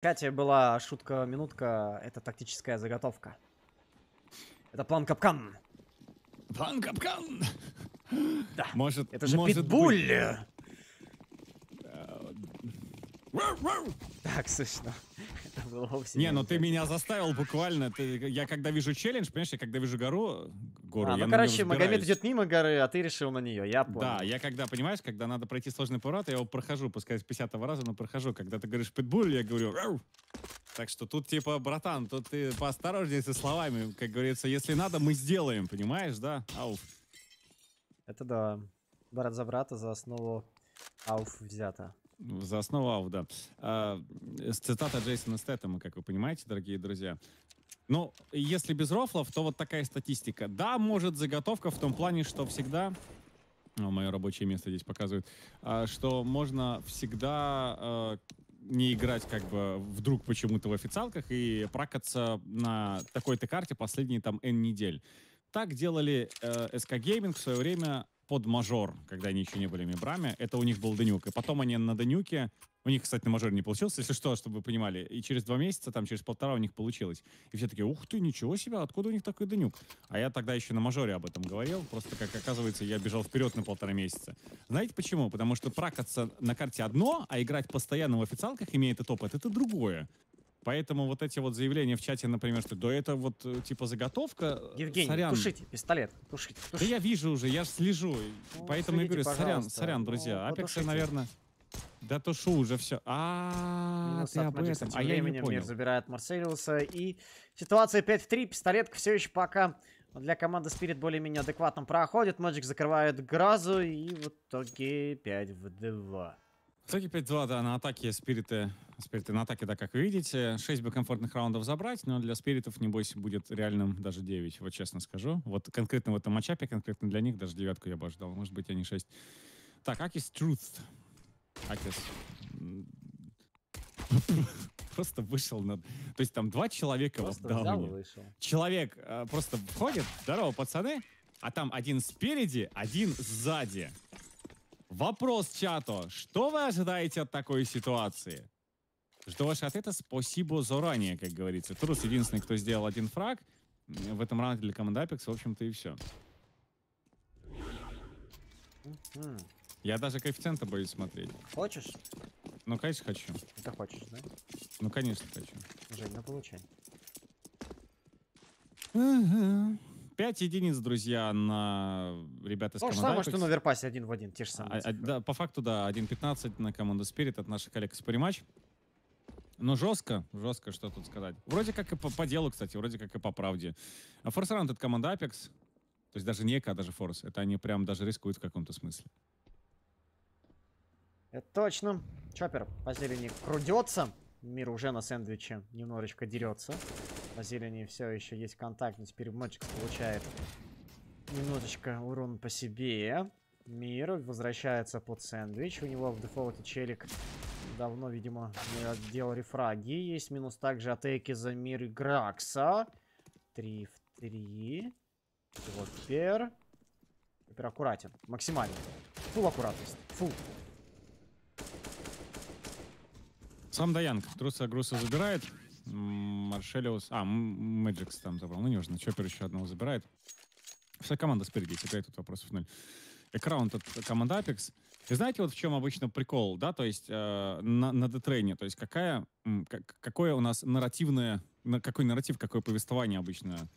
Катя была шутка-минутка, это тактическая заготовка. Это план капкан. План капкан! Да. Может, Это же может питбуль. быть. Вау. Так, слышно. Было вовсе Не, ну ты меня заставил буквально. Ты, я когда вижу челлендж, понимаешь, я когда вижу гору, гору, А, я ну, короче, Магомед идет мимо горы, а ты решил на нее, я понял. Да, я когда, понимаешь, когда надо пройти сложный поворот, я его прохожу, пускай с 50 раза, но прохожу. Когда ты говоришь питбуль, я говорю «Рау». Так что тут типа, братан, тут ты поосторожнее со словами. Как говорится, если надо, мы сделаем, понимаешь, да? Ауф. Это да. Брат за брата за основу ауф взято. За основу АУ, да. А, цитата Джейсона Стэттема, как вы понимаете, дорогие друзья. Ну, если без рофлов, то вот такая статистика. Да, может заготовка в том плане, что всегда... О, мое рабочее место здесь показывает. а, Что можно всегда а, не играть как бы вдруг почему-то в официалках и пракаться на такой-то карте последние там N недель. Так делали э, SK Gaming в свое время под мажор, когда они еще не были мебрами. Это у них был Данюк. И потом они на Данюке... У них, кстати, на мажоре не получилось, если что, чтобы вы понимали. И через два месяца, там через полтора у них получилось. И все такие, ух ты, ничего себе, откуда у них такой Данюк? А я тогда еще на мажоре об этом говорил. Просто, как оказывается, я бежал вперед на полтора месяца. Знаете почему? Потому что пракаться на карте одно, а играть постоянно в официалках, имея этот опыт, это другое. Поэтому вот эти вот заявления в чате, например, что да это вот э, типа заготовка, э, Евгений, сорян. тушите пистолет, тушите, Да тушите. я вижу уже, я ж слежу. Ну, Поэтому я следите, говорю, сорян, сорян, Ну, друзья. Апексы, потушите. наверное. Да тушу уже все. А, Минус ты от об этом. А я не понял. Мир забирает Марселиуса. И ситуация 5 в 3. Пистолетка все еще пока для команды Spirit более-менее адекватно проходит. Мэджик закрывает Гразу. И в итоге 5 в 2. Итоге 5-2, да, на атаке спириты, спириты на атаке, да, как вы видите. 6 бы комфортных раундов забрать, но для спиритов, небось, будет реальным даже 9, вот честно скажу. Вот конкретно в этом матчапе, конкретно для них, даже девятку я бы ожидал. Может быть, они 6. Так, Акис Truth. Акис. Просто вышел на... То есть там два человека вот Просто взял и дауне. вышел. Человек э, просто входит, здорово, пацаны, а там один спереди, один сзади. Вопрос чату. Что вы ожидаете от такой ситуации? Жду ваши ответы. Спасибо заранее, как говорится. Трус единственный, кто сделал один фраг. В этом раунде для команды Apex, в общем-то, и все. Я даже коэффициента боюсь смотреть. Хочешь? Ну, конечно, хочу. Это хочешь, да? Ну, конечно, хочу. Жень, ну получай. Пять единиц, друзья, на ребят из То же команды самое, что Apex. на Верпасе один в один. Те же А- самые. а- цифры. да, по факту, да, 1.15 на команду Spirit от наших коллег из Париматч. Ну, жестко, жестко, что тут сказать. Вроде как и по, по делу, кстати, вроде как и по правде. А Force Round — это команда Apex. То есть даже не ЭК, а даже Force. Это они прям даже рискуют в каком-то смысле. Это точно. Чоппер по зелени крудется. Мир уже на сэндвиче немножечко дерется. По зелени все еще есть контакт, но теперь Мэджикс получает немножечко урон по себе. Мир возвращается под сэндвич. У него в дефолте челик давно, видимо, делал рефраги. Есть минус также атаки за мир Гракса. 3 в 3. Вот теперь. Теперь аккуратен. Максимально. Фул аккуратность. Фул. Сам Даянг. Труса Груса забирает. Маршелиус... А, Мэджикс там забрал. Ну, неважно. Чоппер еще одного забирает. Вся команда спереди. Теперь тут вопросов ноль. Экраунт от команды Apex. И знаете, вот в чем обычно прикол, да, то есть э, на, на детрейне, то есть какая, как- какое у нас нарративное, на, какой нарратив, какое повествование обычно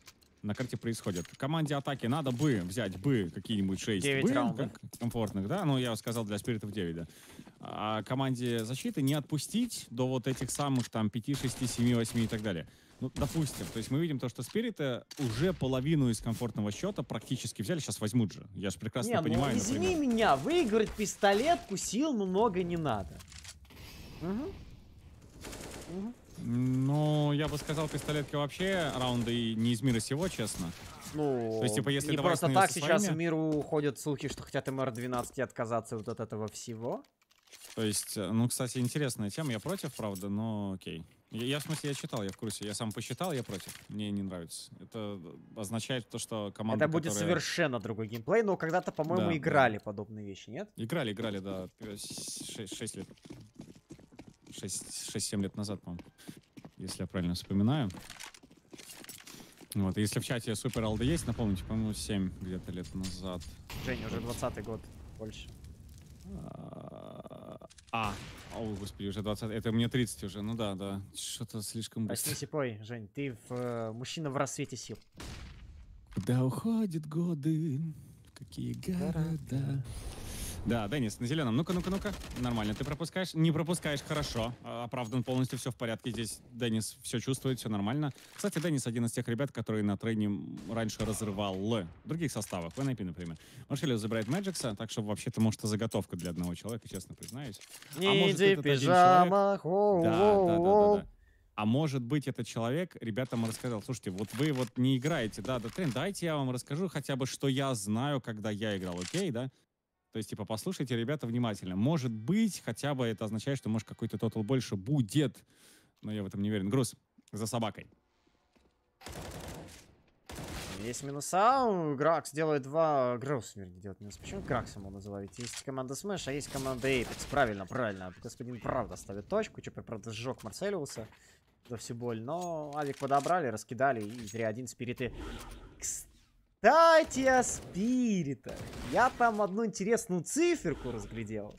на карте происходит. Команде атаки надо бы взять бы какие-нибудь 6 Девять бы, раундов. комфортных, да, ну я сказал для спиритов 9, да. А команде защиты не отпустить до вот этих самых там 5, 6, 7, 8 и так далее. Ну, допустим, то есть мы видим то, что спириты уже половину из комфортного счета практически взяли, сейчас возьмут же. Я же прекрасно Не, понимаю, ну извини например. меня, выиграть пистолетку сил много не надо. Мгм. Мгм. Ну, я бы сказал, пистолетки вообще раунды не из мира сего, честно. Ну, То есть, типа, если не просто так сейчас своими- в миру ходят слухи, что хотят МР-12 отказаться вот от этого всего. То есть, э, ну, кстати, интересная тема. Я против, правда, но окей. Я, я, в смысле, я читал, я в курсе. Я сам посчитал, я против. Мне не нравится. Это означает то, что команда, Это будет которая- совершенно другой геймплей, но когда-то, по-моему, Да, играли подобные вещи, нет? Играли, играли, да, 6 лет. 6-7 лет назад, по-моему, если я правильно вспоминаю. Вот, если в чате Супер Алда есть, напомните, по-моему, 7 где-то лет назад. Женя, уже 20 год больше. А, о, господи, уже 20. Это мне 30 уже. Ну да, да. Что-то слишком быстро. Очнись и пой, Жень, ты в, э, мужчина в рассвете сил. Куда уходят годы? Какие города? Да, Денис, на зеленом. Ну-ка, ну-ка, ну-ка. Нормально. Ты пропускаешь? Не пропускаешь, хорошо. А, Оправдан полностью, все в порядке. Здесь Денис все чувствует, все нормально. Кстати, Денис один из тех ребят, который на трейне раньше разрывал в других составах. В NIP, например. Маршелио забирает Мэджикса, так что вообще-то, может, это заготовка для одного человека, честно признаюсь. А может, Ниндзя этот один пижама. хоу, Да, да, да, да. А может быть, этот человек ребятам рассказал, слушайте, вот вы вот не играете, да, да, трен, дайте я вам расскажу хотя бы, что я знаю, когда я играл, окей, да? То есть, типа, послушайте, ребята, внимательно. Может быть, хотя бы это означает, что, может, какой-то тотал больше будет. Но я в этом не уверен. Груз за собакой. Есть минуса. Гракс делает два... Гроус, вернее, делает минус. Почему Гракс ему называют? Есть команда Smash, а есть команда Apex. Правильно, правильно. Господин Правда ставит точку. Чоппер, правда, сжег Марселиуса за всю боль. Но Авик подобрали, раскидали. И 3-1 спириты. Кстати, о спиритах. Я там одну интересную циферку разглядел.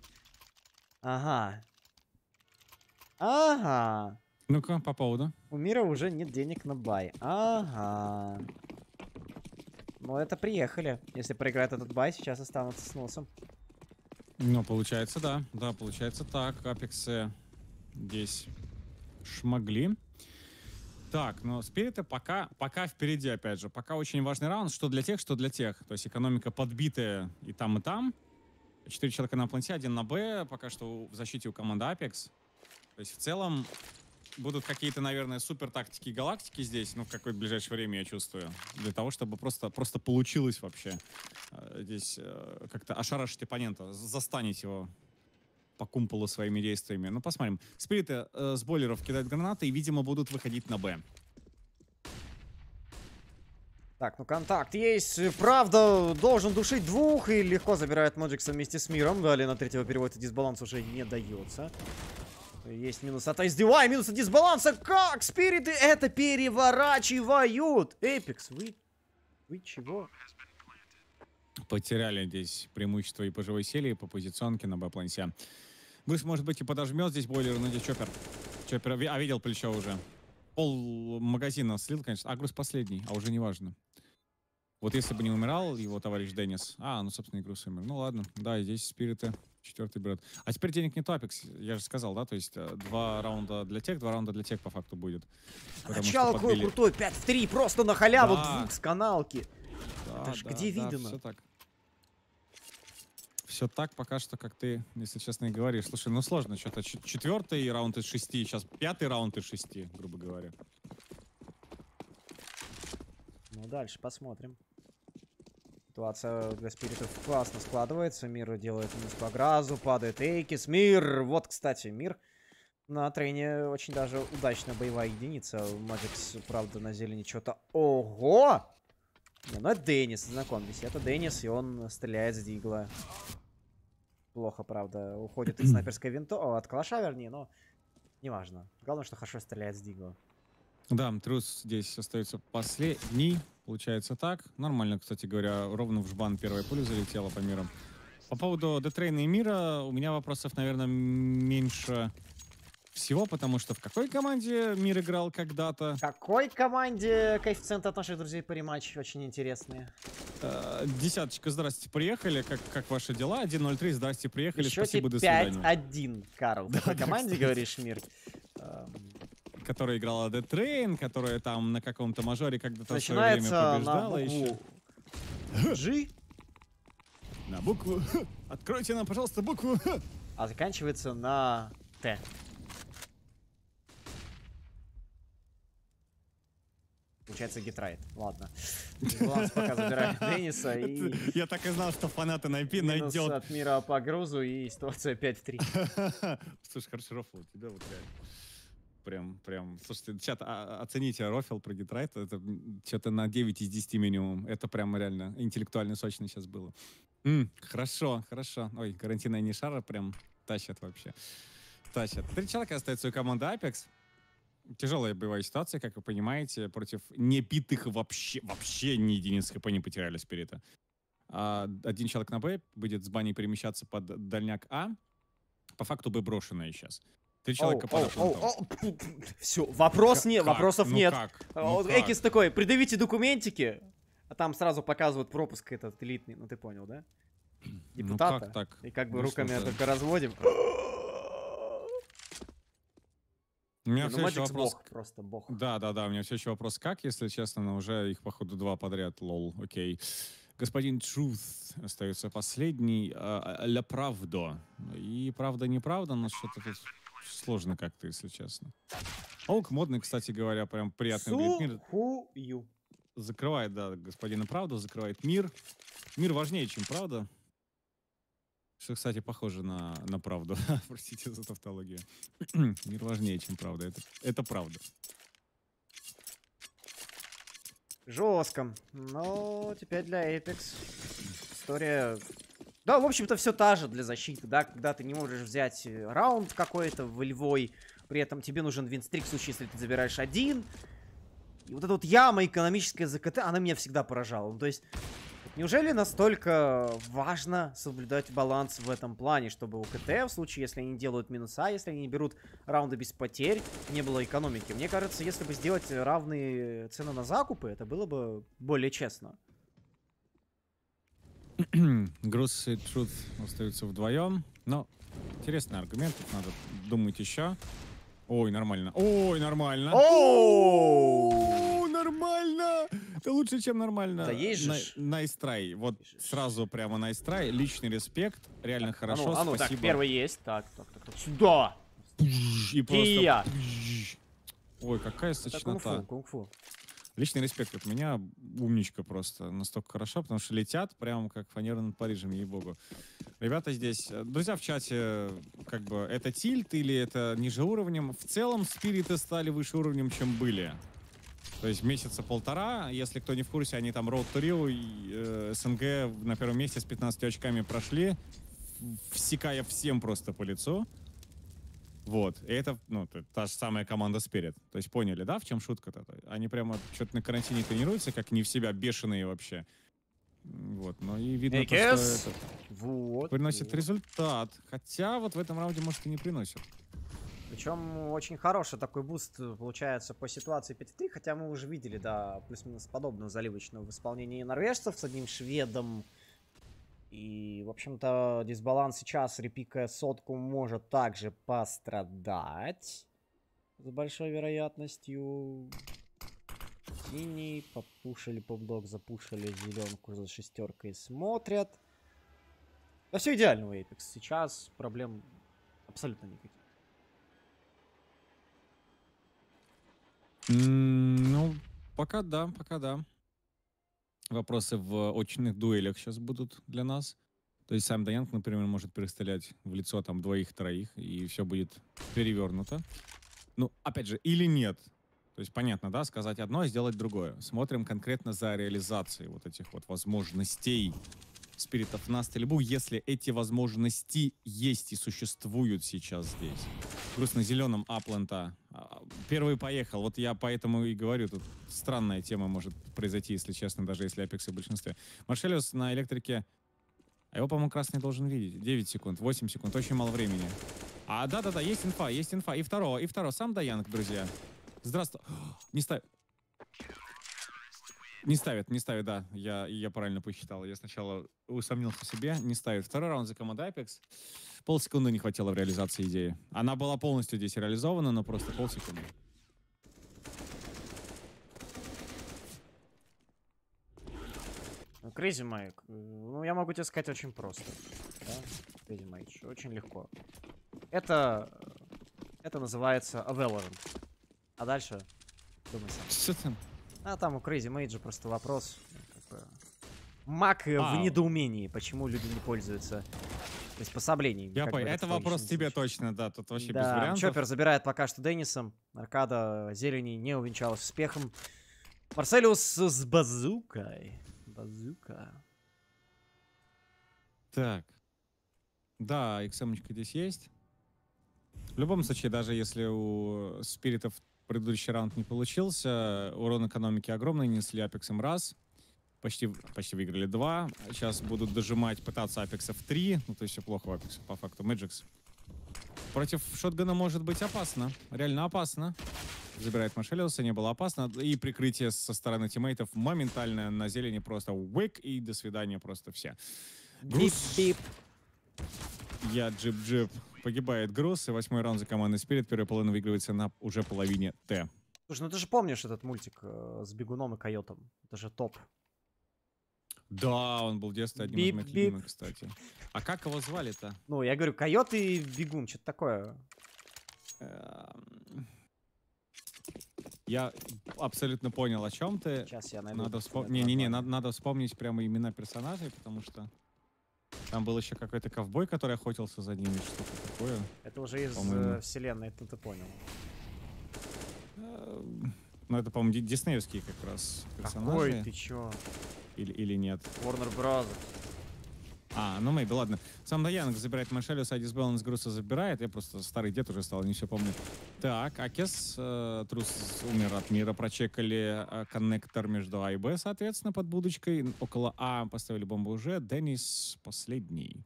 Ага. Ага. Ну-ка, по поводу. У мира уже нет денег на бай. Ага. Ну, это приехали. Если проиграет этот бай, сейчас останутся с носом. Ну, получается, да. Да, получается так. Апексы здесь шмогли. Так, но спириты пока, пока впереди, опять же. Пока очень важный раунд, что для тех, что для тех. То есть экономика подбитая и там, и там. Четыре человека на планете, один на Б. Пока что в защите у команды Apex. То есть в целом будут какие-то, наверное, супер тактики галактики здесь, ну, в какое-то ближайшее время, я чувствую. Для того, чтобы просто, просто получилось вообще э, здесь э, как-то ошарашить оппонента, застанить его по кумполу своими действиями. Ну, посмотрим. Спириты э, с бойлеров кидают гранаты и, видимо, будут выходить на Б. Так, ну контакт есть. Правда, должен душить двух и легко забирает Моджикса вместе с миром. Далее на третьего перевода дисбаланс уже не дается. Есть минус от SDY, минус от дисбаланса. Как спириты это переворачивают? Эпикс, вы... Вы чего? Потеряли здесь преимущество и по живой силе, и по позиционке на Б-плансе. Брюс, может быть, и подожмет здесь бойлер, но здесь Чоппер. Чоппер, а видел плечо уже. Пол магазина слил, конечно. А Груз последний, а уже не важно. Вот если бы не умирал его товарищ Деннис. А, ну, собственно, и Груз умер. Ну, ладно. Да, и здесь спириты. Четвертый берет. А теперь денег нет Апекс. Я же сказал, да? То есть э, два раунда для тех, два раунда для тех по факту будет. Начало какое крутое, 5 в 3, просто на халяву Да. двух с каналки. Да, Это ж где видно? Все так. Все так пока что, как ты, если честно, и говоришь. Слушай, ну сложно что-то. Четвертый раунд из шести, сейчас пятый раунд из шести, грубо говоря. Ну, дальше посмотрим. Ситуация для спиритов классно складывается. Мир делает минус по гразу, падает Эйкис. Мир! Вот, кстати, мир на трене очень даже удачная боевая единица. Маджикс, правда, на зелени что-то... Ого! Не, ну это Деннис, знакомьтесь. Это Деннис, и он стреляет с Дигла. Плохо, правда. Уходит из снайперской винто... О, от калаша, вернее, но... Неважно. Главное, что хорошо стреляет с Дигла. Да, Трус здесь остается последний. Получается так. Нормально, кстати говоря, ровно в жбан первая пуля залетела по мирам. По поводу Детрейна и мира у меня вопросов, наверное, меньше всего, потому что в какой команде мир играл когда-то? Какой команде коэффициенты от наших друзей по рематчу очень интересные? Э, Десяточка, здрасте, приехали. Как, как ваши дела? 1.03, здрасте, приехали. В счете Спасибо, до свидания. 5-1, Карл. Да, В какой да, команде, кстати. говоришь, мир? Эм, Которая играла Dead Train, которая там на каком-то мажоре когда-то в свое время Начинается на побеждала еще. букву G, На букву. Откройте нам, пожалуйста, букву а заканчивается на Т. Получается гитрайт. Ладно. Баланс пока забирает Денниса и Я так и знал, что фанаты на IP минус найдет. от мира по грузу и ситуация 5 в 3. Слушай, хороший рофл у тебя вот реально. Прям, прям. Слушайте, чат, а- оцените рофл про Детрайт. Это что-то на 9 из 10 минимум. Это прям реально интеллектуально сочно сейчас было. М, хорошо, хорошо. Ой, карантина и Нишара прям тащат вообще. тащат. Три человека остается у команды Apex. Тяжелая боевая ситуация, как вы понимаете, против небитых вообще, вообще ни единиц хп не потеряли спирита. А один человек на Б будет с бани перемещаться под дальняк А. По факту Б брошенная сейчас. Три человека под Все, вопрос Как- нет, как? вопросов Ну нет. как? А, Ну как? Экис такой, придавите документики, а там сразу показывают пропуск этот элитный, ну ты понял, да? Ну Депутата. как так? И как бы Ну руками только разводим. У меня все еще вопрос. бог, просто бог. Да, да, да, у меня все еще вопрос, как, если честно, но уже их, походу, два подряд, лол, окей. Господин Truth остается последний. а, а, Ля Правдо. И правда, неправда, но что-то тут сложно как-то, если честно. Олк модный, кстати говоря, прям приятный выглядит. Мир Сухую. закрывает, да, господина правду, закрывает мир. Мир важнее, чем правда. Что, кстати, похоже на, на правду. Простите за тавтологию. мир важнее, чем правда. Это, это правда. Жестко. Но теперь для Apex история... Да, в общем-то, все та же для защиты, да, когда ты не можешь взять э, раунд какой-то волевой, при этом тебе нужен винстрик в случае, если ты забираешь один. И вот эта вот яма экономическая ЗКТ, она меня всегда поражала. Ну, то есть, неужели настолько важно соблюдать баланс в этом плане, чтобы у КТ, в случае, если они делают минуса, если они берут раунды без потерь, не было экономики? Мне кажется, если бы сделать равные цены на закупы, это было бы более честно. Груз и Труд остаются вдвоем. Но интересный аргумент, тут надо думать еще. Ой, нормально. Ой, нормально. Оу! Нормально! Это лучше, чем нормально. Да есть же. Найстрай. Вот сразу прямо найстрай. Личный респект. Реально хорошо. а ну, а ну, так, первый есть. Так, так, так, так. Сюда! И просто... Ой, какая сочнота. кунг-фу. Личный респект от меня. Умничка просто. Настолько хорошо, потому что летят прям как фанера над Парижем, ей-богу. Ребята здесь, э, друзья в чате, как бы, это тильт или это ниже уровнем? В целом, спириты стали выше уровнем, чем были. То есть месяца полтора, если кто не в курсе, они там Road to Rio и э, СНГ на первом месте с 15 очками прошли, всекая всем просто по лицу. Вот. И это, ну, та же самая команда Spirit. То есть поняли, да, в чем шутка-то? Они прямо что-то на карантине тренируются, как не в себя бешеные вообще. Вот, но и видно, то, что это Вот. приносит вот. результат. Хотя вот в этом раунде, может, и не приносит. Причем очень хороший такой буст э, получается по ситуации 5-3, хотя мы уже видели, да, плюс-минус подобную заливочную в исполнении норвежцев с одним шведом. И, в общем-то, дисбаланс сейчас, репикая сотку, может также пострадать. С большой вероятностью. Синий, попушили поблок, запушили зеленку за шестеркой, смотрят. Да все идеально у Apex. Сейчас проблем абсолютно никаких. Ну, пока да, пока да. Вопросы в очных дуэлях сейчас будут для нас. То есть сам Даянг, например, может перестрелять в лицо там двоих-троих, и все будет перевернуто. Ну, опять же, или нет. То есть понятно, да, сказать одно, а сделать другое. Смотрим конкретно за реализацией вот этих вот возможностей спиритов на стрельбу, если эти возможности есть и существуют сейчас здесь. Груз на зеленом Аплента. а, Первый поехал. Вот я поэтому и говорю, тут странная тема может произойти, если честно, даже если Апекс в большинстве. Маршелиус на электрике, а его, по-моему, красный должен видеть. 9 секунд, 8 секунд, очень мало времени. А, да-да-да, есть инфа, есть инфа. И второго, и второго. Сам Даянг, друзья. Здравствуй. Не ставь. Не ставит, не ставит, да. Я, я правильно посчитал. Я сначала усомнился в себе. Не ставит. Второй раунд за командой Apex. Полсекунды не хватило в реализации идеи. Она была полностью здесь реализована, но просто полсекунды. Крейзи Майк. Ну, я могу тебе сказать очень просто. Да? Крейзи Майч. Очень легко. Это... э, Это называется Valorant. А дальше... Думай сам. Что там? А там у Крейзи Мейджа просто вопрос. Мак в недоумении, почему люди не пользуются приспособлениями. Я понял. Это вопрос тебе точно, да. Тут вообще без Да, вариантов. Чоппер забирает пока что Деннисом. Аркада зелени не увенчалась успехом. Марселиус с базукой. Базука. Так. Да, XM здесь есть. В любом случае, даже если у спиритов предыдущий раунд не получился, урон экономики огромный, несли апексом раз, почти, почти выиграли два, сейчас будут дожимать, пытаться апексов три, ну то есть все плохо у апексов, по факту, Мэджикс. Против шотгана может быть опасно, реально опасно. Забирает Машелиуса, не было опасно. И прикрытие со стороны тиммейтов моментально на зелени просто уик и до свидания просто все. Груз. Я джип-джип. Погибает груз, и восьмой раунд за командой Спирит. Первая половина выигрывается на уже половине Т. Слушай, ну ты же помнишь этот мультик э, с бегуном и койотом? Это же топ. Да, он был в детстве одним из моих Бип-бип. любимых, кстати. А как его звали-то? Ну, я говорю, койот и бегун, что-то такое. Эм, Я абсолютно понял, о чем ты. Сейчас я найду. Надо вспомнить. Не-не-не, надо, надо вспомнить прямо имена персонажей, потому что там был еще какой-то ковбой, который охотился за ними, что-то такое. Это уже из э, вселенной, ты, ты понял. Эм, Ну, это, по-моему, ди- диснеевские как раз персонажи. Какой ты чё? Или, или нет. Warner Bros. А, ну maybe, ладно. Сам Даянг забирает Машелю, Садис Баланс груза забирает. Я просто старый дед уже стал, не все помню. Так, Акес, э, трус умер от мира. Прочекали э, коннектор между А и Б, соответственно, под будочкой. Около А поставили бомбу уже. Денис последний.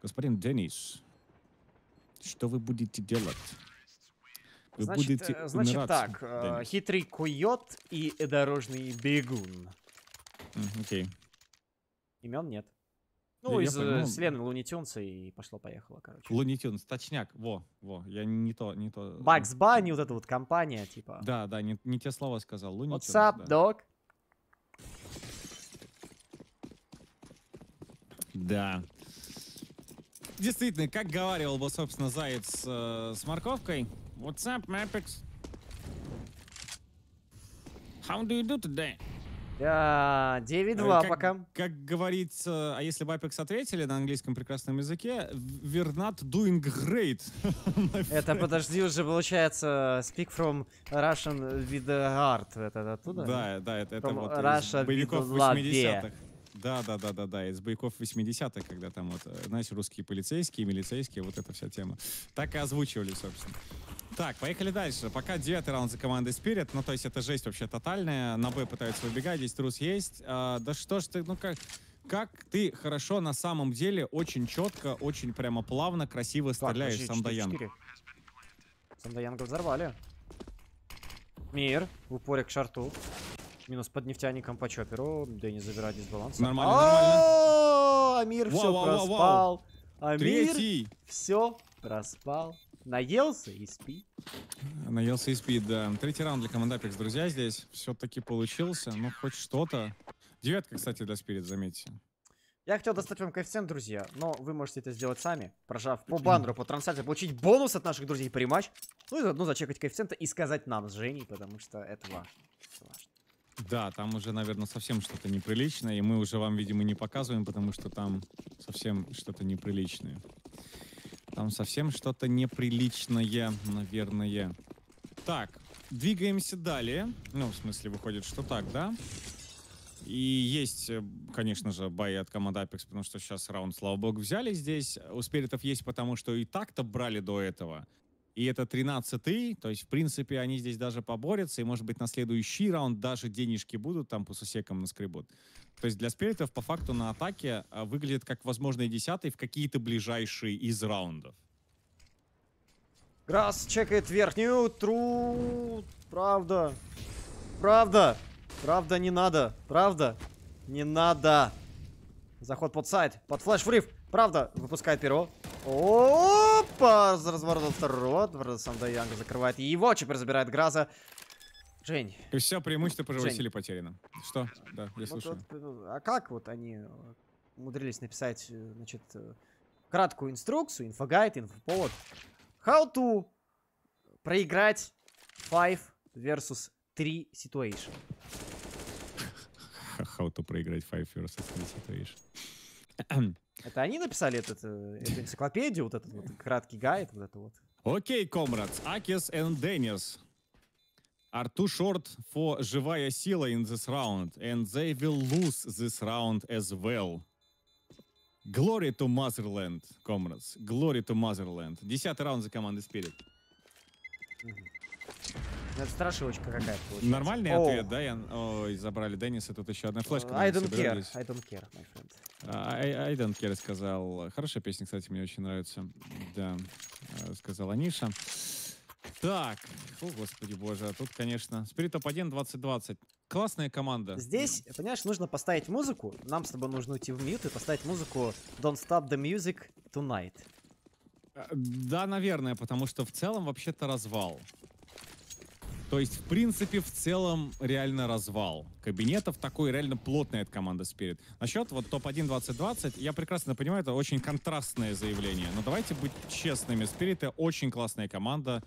Господин Денис, что вы будете делать? Вы Значит, будете э, значит умирать, так, э, Денис. хитрый койот и дорожный бегун. Окей. Имен нет. Да Ну, я из э, ну, вселенной Луни Тюнса и пошло-поехало, короче. Луни Тюнс, точняк, во, во, я не то, не то. Бакс Банни, вот эта вот компания, типа. Да, да, не, не те слова сказал. Луни What's up, да. dog? Да. Действительно, как говаривал бы, собственно, Заяц э, с морковкой. What's up, Mapix? How do you do today? Да, 9-2 Э, пока. Как говорится, а если бы Apex ответили на английском прекрасном языке, we're not doing great. Это, подожди, уже получается speak from Russian with heart. Это оттуда? Да, да, это, это вот Russia из боевиков with love. 80-х. Да, да, да, да, да, из боевиков 80-х, когда там вот, э, знаешь, русские полицейские, милицейские, вот эта вся тема. Так и озвучивали, собственно. Так, поехали дальше. Пока девятый раунд за командой Spirit, ну то есть это жесть вообще тотальная. На Б пытаются выбегать, здесь трус есть. А, да что ж ты, ну как, как ты хорошо на самом деле, очень четко, очень прямо плавно, красиво Так, стреляешь, подожди, Самдаян. 4-4. Самдаянга взорвали. Мир, в упоре к шарту. Минус под нефтяником по чоперу. Дэнни забирает дисбаланс. Нормально, нормально. Амир все проспал. Амир все проспал. Наелся и спит. Наелся и спит, да. Третий раунд для команды Apex, друзья, здесь все-таки получился. Ну, хоть что-то. Девятка, кстати, для Спирит, заметьте. Я хотел достать вам коэффициент, друзья, но вы можете это сделать сами, прожав по баннеру, по трансляции, получить бонус от наших друзей при матч, ну и заодно зачекать коэффициенты и сказать нам с Женей, потому что это важно. Да, там уже, наверное, совсем что-то неприличное, и мы уже вам, видимо, не показываем, потому что там совсем что-то неприличное. Там совсем что-то неприличное, наверное. Так, двигаемся далее. Ну, в смысле, выходит, что так, да? И есть, э, конечно же, бои от команды Apex, потому что сейчас раунд, слава богу, взяли здесь. У спиритов есть, потому что и так-то брали до этого. И это 13-й, то есть, в принципе, они здесь даже поборются, и, может быть, на следующий раунд даже денежки будут, там по сусекам наскребут. То есть для спиритов по факту на атаке а, выглядит как возможный десятый в какие-то ближайшие из раундов. Грасс чекает верхнюю, тру... Правда. Правда. Правда, не надо. Правда. Не надо. Заход под сайт. Под флеш фриф. Правда. Выпускает перо. Опа! С разворота второго. Сам Янга закрывает его. Чипер забирает Граза. Жень. И все преимущество по живой силе потеряно. Что? Да, я вот слушаю. вот, э, а как вот они э, умудрились написать, э, значит, э, краткую инструкцию, инфогайд, инфоповод. How to проиграть 5 versus 3 situation. How to проиграть Five versus Three Situation. Это они написали этот, э, эту энциклопедию, вот этот вот краткий гайд, вот это вот. Окей, comrades. Акис and Денис are too short for живая сила in this round, and they will lose this round as well. Glory to Motherland, comrades. Glory to Motherland. Десятый раунд за командой Spirit. Ну, Это страшилочка какая-то. получается. Нормальный О, ответ, да? Я... Ой, забрали Денниса, тут еще одна флешка. I don't care. I don't care, my friend. А, I, I don't care, сказал. Хорошая песня, кстати, мне очень нравится. Да, сказала Ниша. Так, о, господи боже, а тут, конечно, Spirit Top 1 2020. Классная команда. Здесь, понимаешь, нужно поставить музыку. Нам с тобой нужно уйти в мьют и поставить музыку Don't Stop the Music Tonight. Э, Да, наверное, потому что в целом вообще-то развал. То есть, в принципе, в целом реально развал. Кабинетов такой реально плотная эта команда Spirit. Насчет вот топ-1 2020, я прекрасно понимаю, это очень контрастное заявление. Но давайте быть честными. Spirit — очень классная команда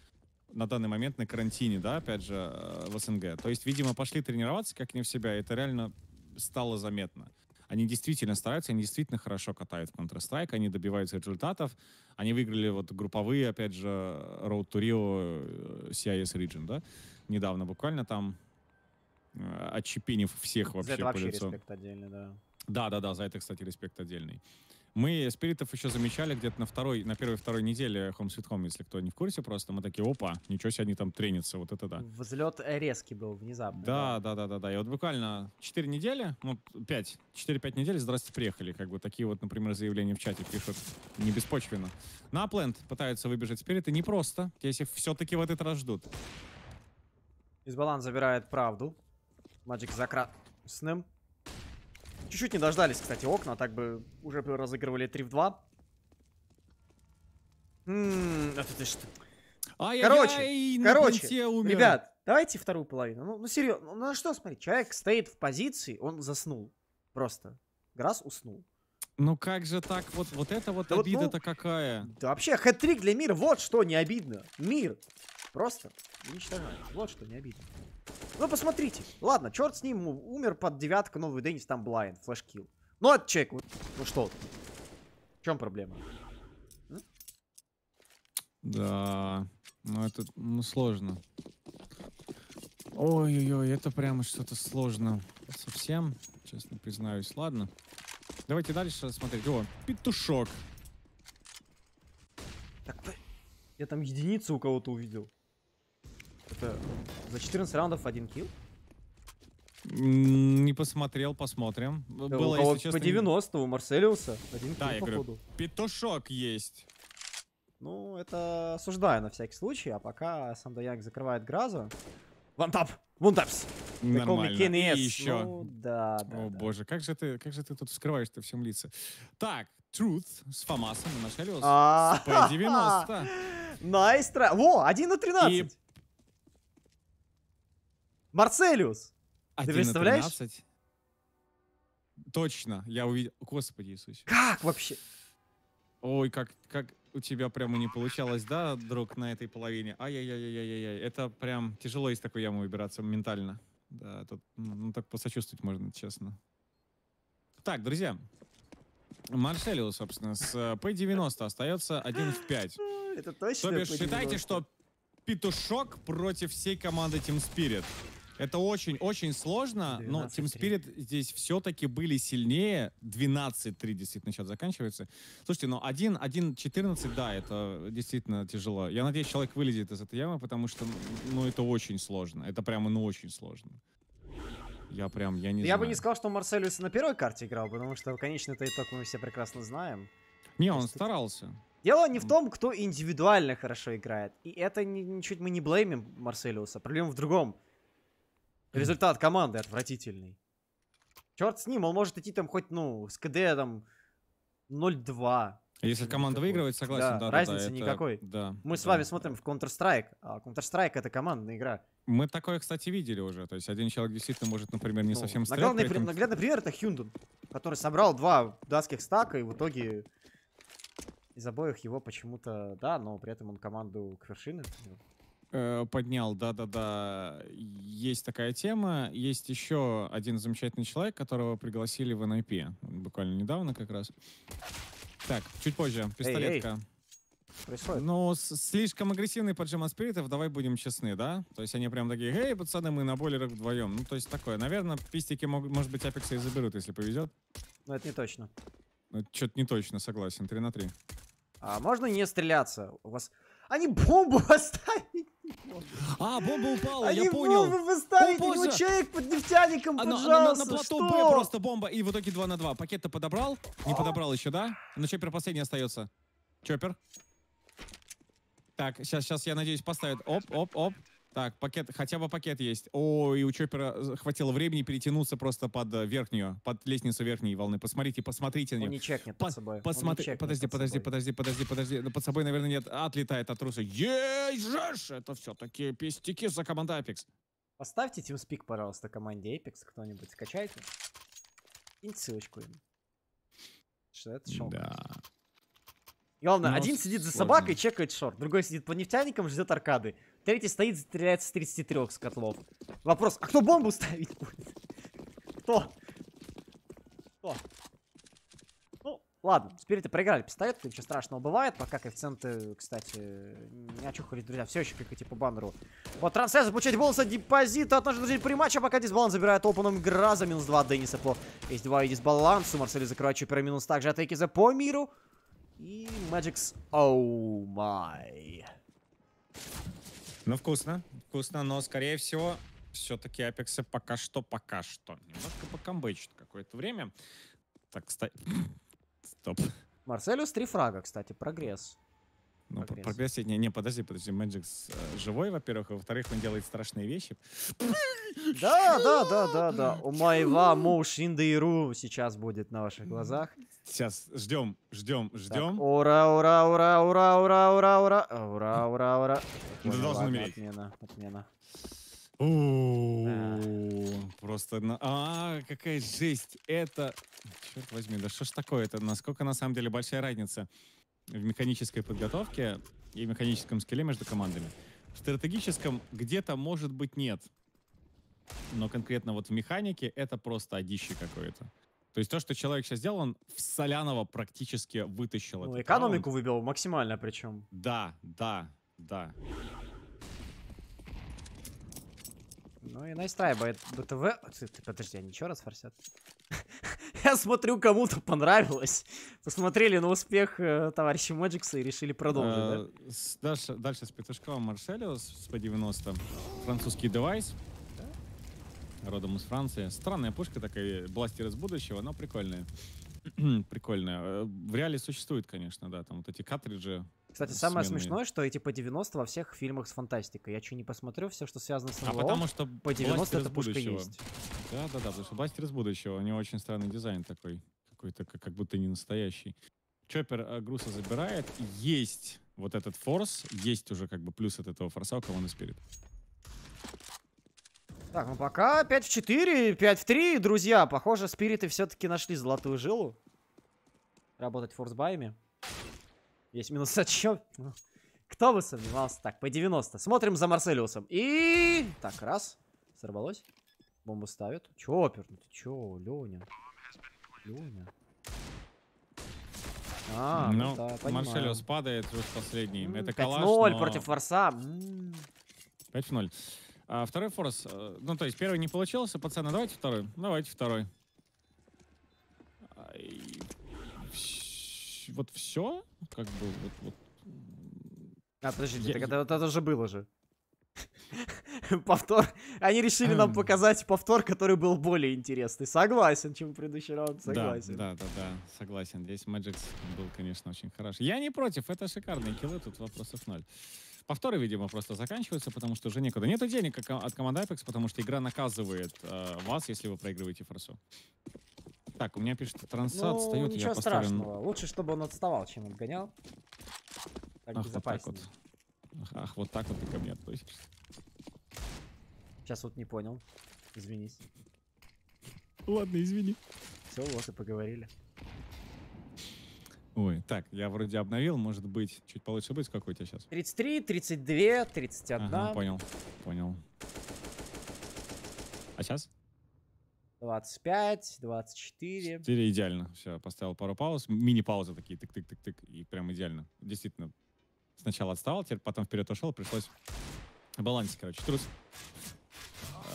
на данный момент на карантине, да, опять же, э, в СНГ. То есть, видимо, пошли тренироваться как не в себя, и это реально стало заметно. Они действительно стараются, они действительно хорошо катают в Counter-Strike, они добиваются результатов. Они выиграли вот групповые, опять же, Road to Rio э, CIS Region, да, недавно буквально там, э, отчепенив всех За вообще это по вообще лицу. респект отдельный, да. Да, да, да, за это, кстати, респект отдельный. Мы спиритов еще замечали где-то на второй, на первой-второй неделе Home Sweet Home, если кто не в курсе просто. Мы такие, опа, ничего себе они там тренятся, вот это да. Взлет резкий был внезапно. Да, да, да, да, да. И вот буквально 4 недели, ну, 5, 4-5 недель, здрасте, приехали. Как бы такие вот, например, заявления в чате пишут не беспочвенно. На Апленд пытаются выбежать спириты непросто, если все-таки в этот раз ждут. Избалан забирает правду. Маджик за красным. Чуть-чуть не дождались, кстати, окна, а так бы уже разыгрывали 3 в 2. Ммм, это что? На короче, пленте умер. Ребят, давайте вторую половину. Ну, ну серьезно, ну на что смотреть? Человек стоит в позиции, он заснул. Просто. Грасс уснул. Ну как же так? Вот, вот это вот Да вот, ну, обида-то какая. Да вообще, хэт-трик для мира, вот что не обидно. Мир просто уничтожает. Вот что не обидно. Ну, посмотрите. Ладно, черт с ним, умер под девятка новый Деннис, там блайн, флешкил. Ну, это чек, ну что? В чем проблема? Да, ну это ну, сложно. Ой-ой-ой, это прямо что-то сложно. Совсем, честно признаюсь. Ладно. Давайте дальше смотреть. О, петушок. Так, я там единицу у кого-то увидел. Это за 14 раундов один килл? Не посмотрел, посмотрим. Да, Было, у кого если по честно, 90 у Марселиуса один Да, я килл, говорю, походу. Петушок есть. Ну, это осуждаю на всякий случай, а пока Сандаяк закрывает Гразу. Вантап! Вантапс! Нормально. И еще. Ну, да, да, О да. боже, как же ты, как же ты тут вскрываешь-то всем лица. Так, Truth с Фомасом на Шелиус. А, С P90. Найс тра- Во, 1 на 13. Марселиус. На представляешь? 13. Точно, я увидел. Господи Иисусе. Как вообще? Ой, как, как у тебя прямо не получалось, да, друг, на этой половине? Ай-яй-яй-яй-яй. Это прям тяжело из такой ямы выбираться ментально. Да, тут, ну, ну, так посочувствовать можно, честно. Так, друзья. Маршелиус, собственно, с э, P90 остается 1 в 5. Это точно? То бишь, P90? считайте, что петушок против всей команды Team Spirit. Это очень-очень сложно, но Team 12-3. Spirit здесь все-таки были сильнее. 12-3 действительно сейчас заканчивается. Слушайте, ну 1-14, да, это действительно тяжело. Я надеюсь, человек вылезет из этой ямы, потому что, ну, это очень сложно. Это прямо, ну, очень сложно. Я прям, я не Я знаю. бы не сказал, что Марселиус на первой карте играл, потому что конечный-то итог мы все прекрасно знаем. Не, он тут- старался. Дело не в том, кто индивидуально хорошо играет. И это ни- ничуть мы не блеймим Марселиуса. Проблема в другом. Результат команды отвратительный. Черт с ним, он может идти там хоть, ну, с КД там 0-2. Если команда Никакой. выигрывает, согласен, Да, да, да, разницы это- никакой. Да. Мы с да, вами да. смотрим в Counter-Strike, а Counter-Strike это командная игра. Мы такое, кстати, видели уже. То есть один человек действительно может, например, не Ну, совсем стрелять, наглядный, при- этом- наглядный пример это Хюнден, который собрал два датских стака, и в итоге из обоих его почему-то, да, но при этом он команду к вершине. Поднял. Э, поднял, да-да-да. Есть такая тема. Есть еще один замечательный человек, которого пригласили в NIP. Буквально недавно как раз. Так, чуть позже. Пистолетка. Происходит. Ну, слишком агрессивный поджима спиритов, давай будем честны, да? То есть они прям такие, эй, пацаны, мы на бойлерах вдвоем. Ну, то есть такое. Наверное, пистики, могут, может быть, Апекса и заберут, если повезет. Но это не точно. Что-то не точно, согласен. 3 на 3. А можно не стреляться? У вас... Они бомбу могут. А, бомба упала, Они я понял. бомбу поставить О, не могут. боже. Человек под нефтяником, А на, на- на- на плато? Б просто бомба, и в итоге 2 на 2. Пакет-то подобрал? Не подобрал еще, да? Но Чоппер последний остается. Чоппер. Так, сейчас, сейчас, я надеюсь, поставят. Оп, оп, оп. Так, пакет, хотя бы пакет есть. О, и у Чоппера э, хватило времени перетянуться просто под э, верхнюю, под лестницу верхней волны. Посмотрите, посмотрите на Он нее. не чекнет По- под собой. Он Посмотри, подожди, под подожди, подожди, подожди, подожди. Ну, под собой, наверное, нет. Отлетает от труса. Есть же! Это все-таки пестики за команда Apex. Поставьте TeamSpeak, пожалуйста, команде Apex кто-нибудь. Скачайте. Киньте ссылочку им. Что это шоу? Да. Главное, Ну, один сидит за собакой, чекает шорт, другой сидит под нефтяником, ждет аркады. Третий стоит, стреляет с 33 с котлов. Вопрос, а кто бомбу ставить будет? Кто? Кто? Ну, ладно, спириты проиграли пистолет, ничего страшного бывает, пока коэффициенты, кстати, не очухались, друзья, все еще кликайте по баннеру. Вот трансляция, получать бонус от депозита от наших друзей при матче, пока дисбаланс забирает опеном игра за минус 2 от Денниса по... Есть 2 и дисбаланс, у Марселя закрывает Чупера минус также от Экиза по миру. И Magic's Oh my. Ну, вкусно. Вкусно, но, скорее всего, все-таки Апексы пока что, пока что. Немножко покамбэчат какое-то время. Так, кстати... Стоп. Марселюс три фрага, кстати, прогресс. Ну, Прогресс. прогресс... Не, не, подожди, подожди. Мэджикс э, живой, во-первых, а во-вторых, он делает страшные вещи. Да, да, да, да, да. У моего муж Индейру сейчас будет на ваших глазах. Сейчас, ждем, ждем, Так, ждем. Ура, ура, ура, ура, ура, ура, ура, ура, ура, ура. Понял, должен умереть. Отмена, отмена. О, Просто, на- а, какая жесть. Это, черт возьми, да что ж такое? Это насколько на самом деле большая разница в механической подготовке и механическом скилле между командами. В стратегическом где-то, может быть, нет. Но конкретно вот в механике это просто одище какое-то. То есть то, что человек сейчас сделал, он в Соляного практически вытащил Ну, экономику раунд. выбил максимально причем. Да, да, да. Ну и настраивает БТВ. Подожди, они еще раз форсят? Я смотрю, кому-то понравилось. Посмотрели на успех э, товарища Мэджикса и решили продолжить, да? Э, с- Дальше, дальше с петушком Маршелиус с P90. Французский девайс. Родом из Франции. Странная пушка такая, бластер из будущего, но прикольная. прикольная. Э, В реале существует, конечно, да, там вот эти картриджи. Кстати, самое сменные. смешное, что эти по 90 во всех фильмах с фантастикой. Я что не посмотрю, все, что связано с А НЛО, потому что по 90 бластер эта пушка будущего. есть. Да, да, да, потому что бластер из будущего. У него очень странный дизайн такой. Какой-то как, как будто не настоящий. Чоппер э, груза забирает. Есть вот этот форс. Есть уже как бы плюс от этого форса у кого на спирит. Так, ну пока 5 в 4, 5 в 3, друзья. Похоже, спириты все-таки нашли золотую жилу. Работать форсбаями. Есть минус отсчет. Ну, Кто бы сомневался. Так, по 90. Смотрим за Марселиусом. И... Так, раз. Сорвалось. Бомбу ставят. Ну ты чё, Лёня? Лёня. А, ну, ну, да, понимаю. Маршелиус падает уже последний. Это 5-0 калаш, но- против форса. М. 5 в 0. А второй форс, э, ну то есть первый не получился, пацаны, давайте второй. Давайте второй. А, и вс- Вот все, как бы вот, вот. А, подождите, Я- так это, это же было же. Повтор. Они решили нам Эм. показать повтор, который был более интересный. Согласен, чем предыдущий раунд. Согласен. Да, да, да, да, согласен. Здесь Мэджикс был, конечно, очень хорош. Я не против, это шикарные киллы, тут вопросов ноль. Повторы, видимо, просто заканчиваются, потому что уже некуда. Нету денег от команды Apex, потому что игра наказывает э, вас, если вы проигрываете форсу. Так, у меня пишет, трансат Ну, встает, я ничего поставлю... страшного. Лучше, чтобы он отставал, чем отгонял. Так Ах, вот так вот. Ах, ах, вот так вот ты ко мне относишься. Сейчас вот не понял. Извинись. Ладно, извини. Все, вот и поговорили. Ой, так, я вроде обновил, может быть, чуть получше быть, какой у тебя сейчас? 33, 32, 31, Ага, понял, понял. А сейчас? 25, 24. 4 идеально. Все, поставил пару пауз. Мини-паузы такие, тык-тык-тык-тык. И прям идеально. Действительно. Сначала отставал, теперь потом вперед ушел, пришлось балансе, короче, трус.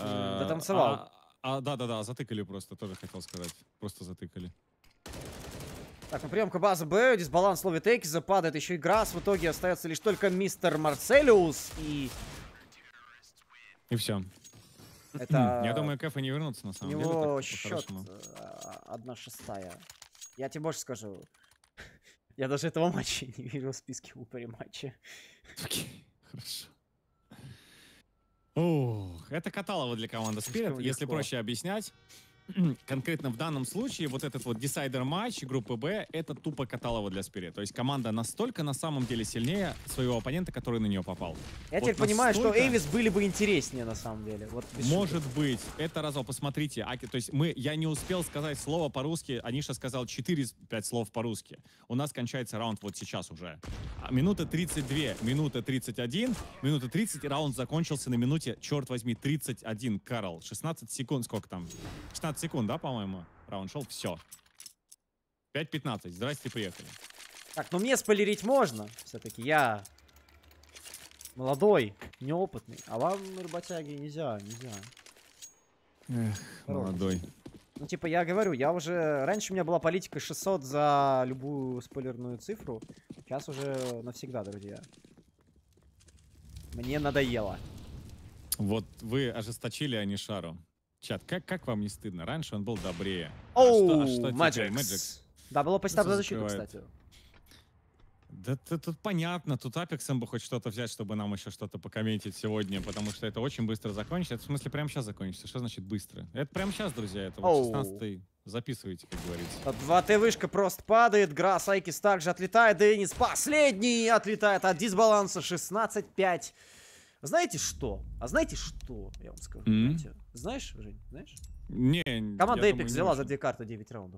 Э, Дотанцевал. А, а, да-да-да, затыкали просто, тоже хотел сказать. Просто затыкали. Так, ну приемка базы Б, дисбаланс ловит Экиза, падает еще и Грасс. В итоге остается лишь только мистер Марселиус. И И все. Это... Я думаю, Кэфы не вернутся на у самом деле. него так, счет по-хорошему. одна шестая. Я тебе больше скажу. Я даже этого матча не вижу в списке упори матча. Окей, хорошо. Ух, это каталово для команды. Слишком Если проще объяснять, конкретно в данном случае вот этот вот десайдер матч группы Б это тупо каталово для Spirit. То есть команда настолько на самом деле сильнее своего оппонента, который на нее попал. Я Вот теперь понимаю, что настолько- Эйвис были бы интереснее на самом деле. Вот Может шуток. быть, это развал. Посмотрите, Аки, то есть мы, я не успел сказать слово по-русски, Аниша сказал 4-5 слов по-русски. У нас кончается раунд вот сейчас уже. А Минута 32, минута 31, минута 30, и раунд закончился на минуте, черт возьми, 31, Карл. 16 секунд, сколько там? 16 секунд, да, по-моему? Раунд шел, все. 5-15, здрасте, приехали. Так, ну мне спойлерить можно. Все-таки я молодой, неопытный. А вам, работяги, нельзя, нельзя. Эх, молодой. Ну, типа, я говорю, я уже... Раньше у меня была политика 600 за любую спойлерную цифру. Сейчас уже навсегда, друзья. Мне надоело. Вот вы ожесточили Анишару. Чат, как, как вам не стыдно? Раньше он был добрее. Оу, а что теперь, Маджикс. Да, было поставлено Что защиту, кстати. Да т- тут понятно, тут Апексом бы хоть что-то взять, чтобы нам еще что-то покомментить сегодня, потому что это очень быстро закончится. Это в смысле прямо сейчас закончится. Что значит быстро? Это прямо сейчас, друзья, это вот Оу. 16 записывайте, как говорится. 2Т вышка просто падает, Грасс Айкис также отлетает, Денис последний отлетает от дисбаланса 16-5. Знаете что? А знаете что? Я вам скажу. М? Знаете? Знаешь, Жень, знаешь? Не, Команда Epic думаю, не взяла за две карты 9 раундов.